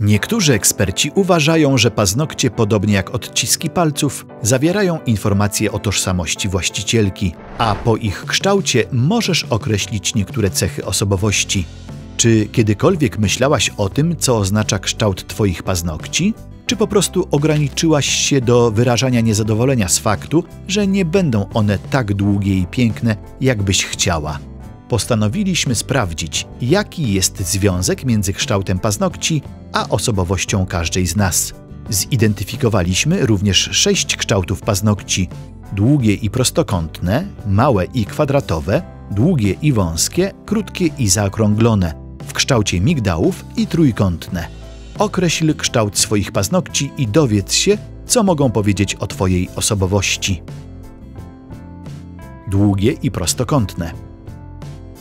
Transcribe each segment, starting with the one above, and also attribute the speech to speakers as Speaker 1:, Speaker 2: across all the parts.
Speaker 1: Niektórzy eksperci uważają, że paznokcie, podobnie jak odciski palców, zawierają informacje o tożsamości właścicielki, a po ich kształcie możesz określić niektóre cechy osobowości. Czy kiedykolwiek myślałaś o tym, co oznacza kształt Twoich paznokci? Czy po prostu ograniczyłaś się do wyrażania niezadowolenia z faktu, że nie będą one tak długie i piękne, jakbyś chciała? Postanowiliśmy sprawdzić, jaki jest związek między kształtem paznokci a osobowością każdej z nas. Zidentyfikowaliśmy również sześć kształtów paznokci: długie i prostokątne, małe i kwadratowe, długie i wąskie, krótkie i zaokrąglone, w kształcie migdałów i trójkątne. Określ kształt swoich paznokci i dowiedz się, co mogą powiedzieć o Twojej osobowości. Długie i prostokątne.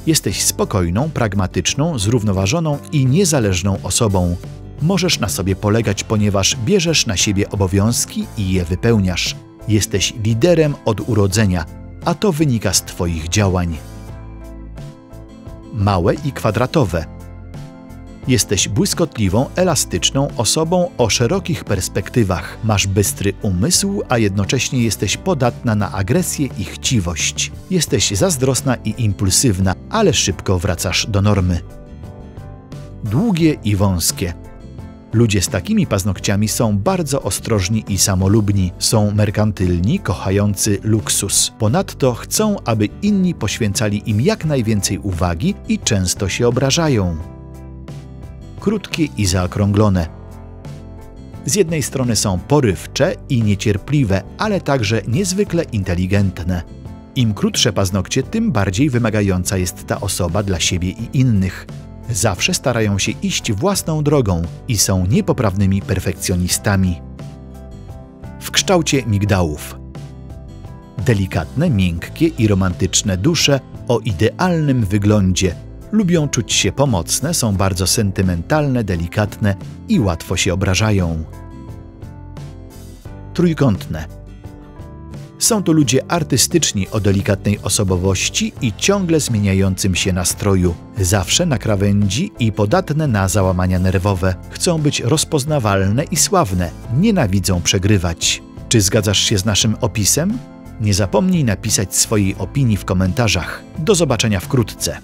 Speaker 1: Jesteś spokojną, pragmatyczną, zrównoważoną i niezależną osobą. Możesz na sobie polegać, ponieważ bierzesz na siebie obowiązki i je wypełniasz. Jesteś liderem od urodzenia, a to wynika z Twoich działań. Małe i kwadratowe. Jesteś błyskotliwą, elastyczną osobą o szerokich perspektywach. Masz bystry umysł, a jednocześnie jesteś podatna na agresję i chciwość. Jesteś zazdrosna i impulsywna, ale szybko wracasz do normy. Długie i wąskie. Ludzie z takimi paznokciami są bardzo ostrożni i samolubni, są merkantylni, kochający luksus. Ponadto chcą, aby inni poświęcali im jak najwięcej uwagi i często się obrażają. Krótkie i zaokrąglone. Z jednej strony są porywcze i niecierpliwe, ale także niezwykle inteligentne. Im krótsze paznokcie, tym bardziej wymagająca jest ta osoba dla siebie i innych zawsze starają się iść własną drogą i są niepoprawnymi perfekcjonistami. W kształcie migdałów. Delikatne, miękkie i romantyczne dusze o idealnym wyglądzie. Lubią czuć się pomocne, są bardzo sentymentalne, delikatne i łatwo się obrażają. Trójkątne są to ludzie artystyczni o delikatnej osobowości i ciągle zmieniającym się nastroju, zawsze na krawędzi i podatne na załamania nerwowe. Chcą być rozpoznawalne i sławne, nienawidzą przegrywać. Czy zgadzasz się z naszym opisem? Nie zapomnij napisać swojej opinii w komentarzach. Do zobaczenia wkrótce.